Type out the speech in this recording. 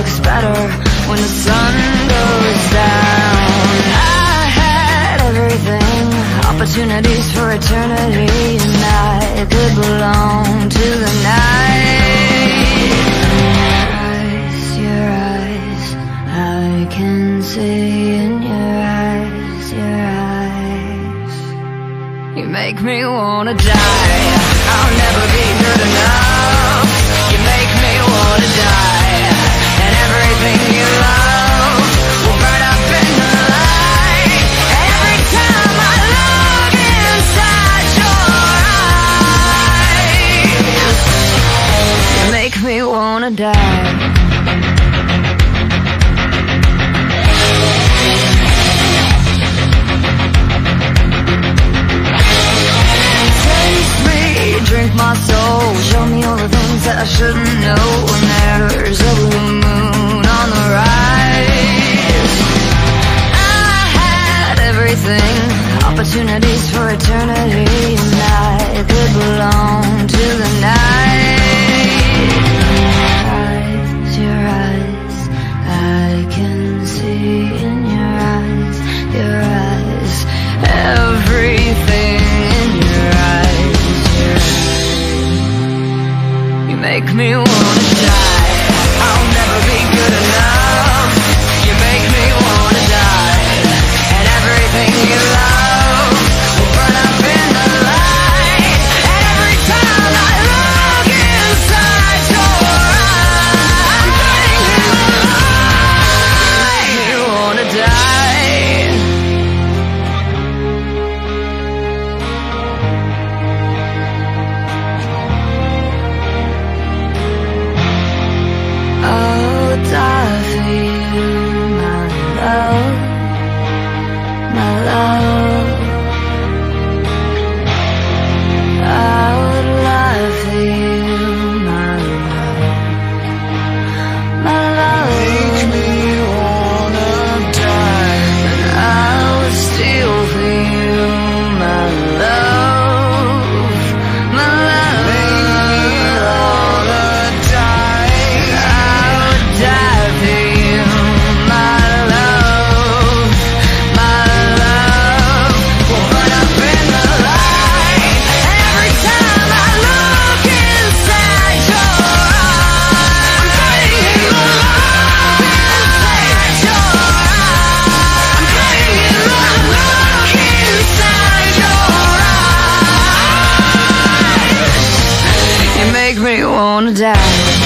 looks better when the sun goes down. I had everything, opportunities for eternity And I could belong to the night. Your eyes, your eyes, I can see in your eyes, your eyes. You make me wanna die, I'll never be good enough. You make me wanna die. Die. Drink my soul Show me all the things that I shouldn't know. When there's a blue moon on the rise I had everything. Opportunities for eternity And I could belong make me down.